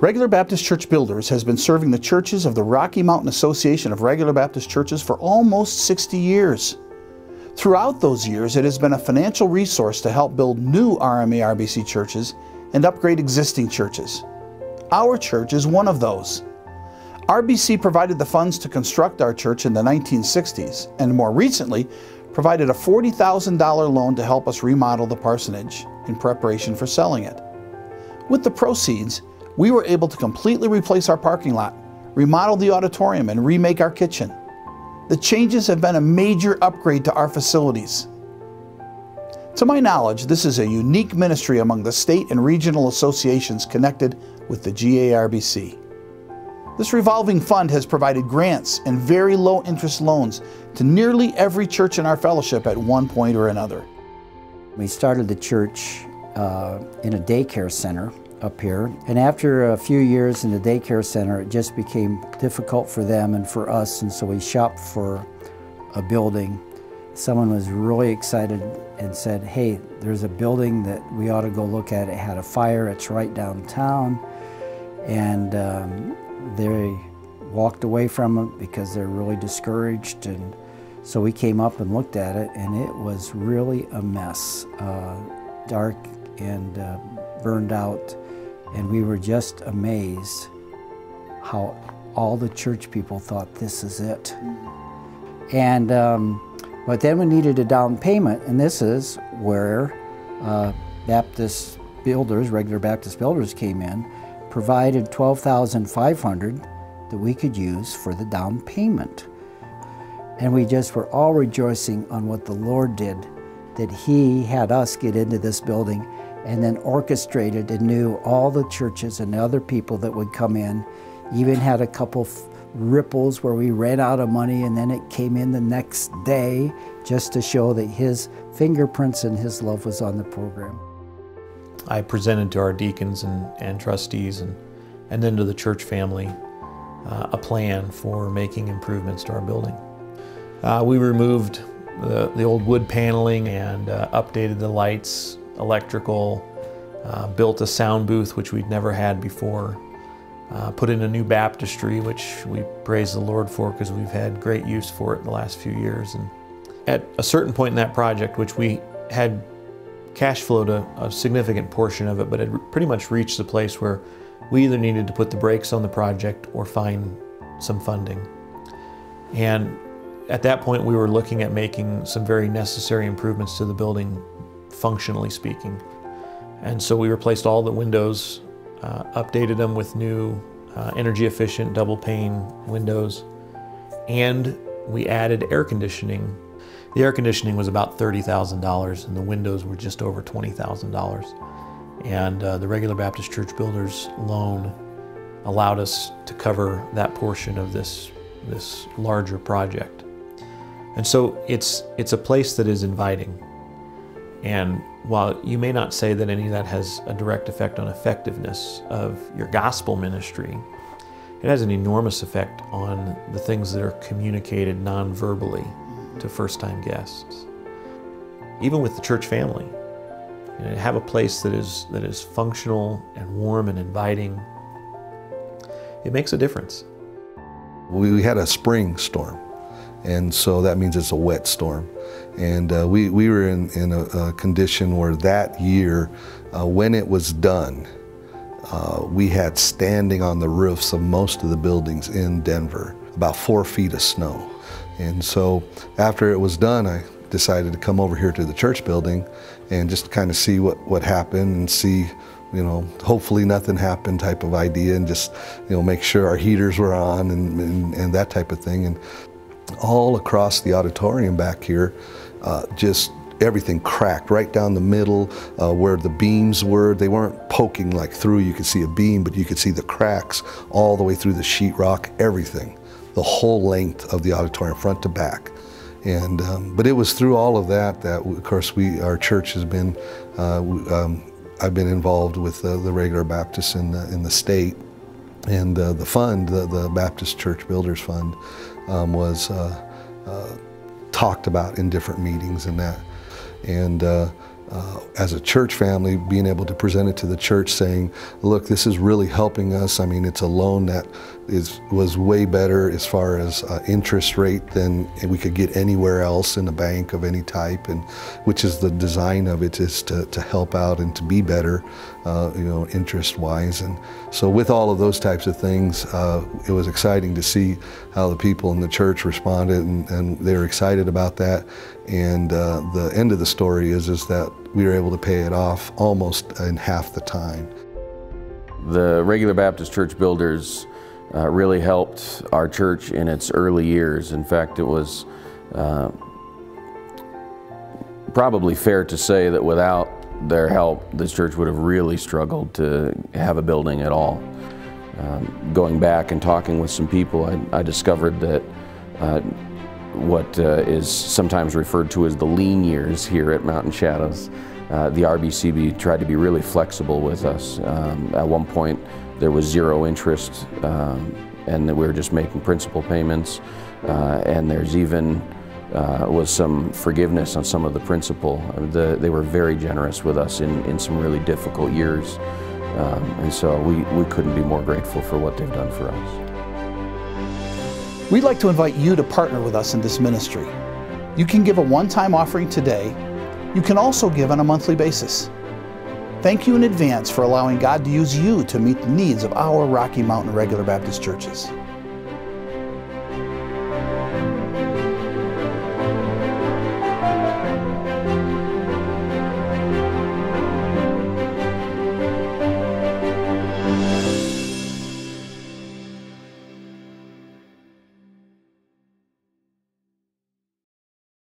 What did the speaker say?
Regular Baptist Church Builders has been serving the churches of the Rocky Mountain Association of Regular Baptist Churches for almost 60 years. Throughout those years, it has been a financial resource to help build new RMA RBC churches and upgrade existing churches. Our church is one of those. RBC provided the funds to construct our church in the 1960s and more recently provided a $40,000 loan to help us remodel the parsonage in preparation for selling it. With the proceeds, we were able to completely replace our parking lot, remodel the auditorium, and remake our kitchen. The changes have been a major upgrade to our facilities. To my knowledge, this is a unique ministry among the state and regional associations connected with the GARBC. This revolving fund has provided grants and very low interest loans to nearly every church in our fellowship at one point or another. We started the church uh, in a daycare center up here. And after a few years in the daycare center, it just became difficult for them and for us, and so we shopped for a building. Someone was really excited and said, hey, there's a building that we ought to go look at. It had a fire, it's right downtown. And um, they walked away from it because they're really discouraged. And so we came up and looked at it, and it was really a mess. Uh, dark and uh, burned out. And we were just amazed how all the church people thought this is it. And um, but then we needed a down payment, and this is where uh, Baptist builders, regular Baptist builders, came in, provided twelve thousand five hundred that we could use for the down payment. And we just were all rejoicing on what the Lord did, that He had us get into this building and then orchestrated and knew all the churches and other people that would come in. Even had a couple ripples where we ran out of money and then it came in the next day just to show that his fingerprints and his love was on the program. I presented to our deacons and, and trustees and, and then to the church family uh, a plan for making improvements to our building. Uh, we removed the, the old wood paneling and uh, updated the lights electrical, uh, built a sound booth which we'd never had before, uh, put in a new baptistry which we praise the Lord for because we've had great use for it in the last few years. And at a certain point in that project, which we had cash flowed a, a significant portion of it, but had pretty much reached the place where we either needed to put the brakes on the project or find some funding. And at that point, we were looking at making some very necessary improvements to the building functionally speaking. And so we replaced all the windows, uh, updated them with new uh, energy efficient double pane windows, and we added air conditioning. The air conditioning was about $30,000 and the windows were just over $20,000. And uh, the regular Baptist Church Builders loan allowed us to cover that portion of this, this larger project. And so it's, it's a place that is inviting. And while you may not say that any of that has a direct effect on effectiveness of your gospel ministry, it has an enormous effect on the things that are communicated non-verbally to first-time guests. Even with the church family, you know, have a place that is that is functional and warm and inviting. It makes a difference. We had a spring storm, and so that means it's a wet storm. And uh, we, we were in, in a, a condition where that year, uh, when it was done, uh, we had standing on the roofs of most of the buildings in Denver, about four feet of snow. And so after it was done, I decided to come over here to the church building and just kind of see what, what happened and see, you know, hopefully nothing happened type of idea and just, you know, make sure our heaters were on and, and, and that type of thing. And all across the auditorium back here, uh, just everything cracked right down the middle uh, where the beams were. They weren't poking like through, you could see a beam, but you could see the cracks all the way through the sheetrock, everything, the whole length of the auditorium, front to back. And, um, but it was through all of that that, of course, we, our church has been, uh, um, I've been involved with uh, the regular Baptists in the, in the state. And uh, the fund, the, the Baptist Church Builders Fund, um, was uh, uh, talked about in different meetings and that. And uh, as a church family, being able to present it to the church saying, look, this is really helping us. I mean, it's a loan that is, was way better as far as uh, interest rate than we could get anywhere else in a bank of any type, and which is the design of it is to, to help out and to be better, uh, you know, interest-wise. And so with all of those types of things, uh, it was exciting to see how the people in the church responded, and, and they were excited about that. And uh, the end of the story is, is that we were able to pay it off almost in half the time. The Regular Baptist Church builders uh, really helped our church in its early years. In fact, it was uh, probably fair to say that without their help, this church would have really struggled to have a building at all. Um, going back and talking with some people, I, I discovered that uh, what uh, is sometimes referred to as the lean years here at Mountain Shadows. Uh, the RBCB tried to be really flexible with us. Um, at one point, there was zero interest, um, and we were just making principal payments. Uh, and there's even uh, was some forgiveness on some of the principal. The, they were very generous with us in, in some really difficult years. Um, and so we, we couldn't be more grateful for what they've done for us. We'd like to invite you to partner with us in this ministry. You can give a one-time offering today. You can also give on a monthly basis. Thank you in advance for allowing God to use you to meet the needs of our Rocky Mountain Regular Baptist churches.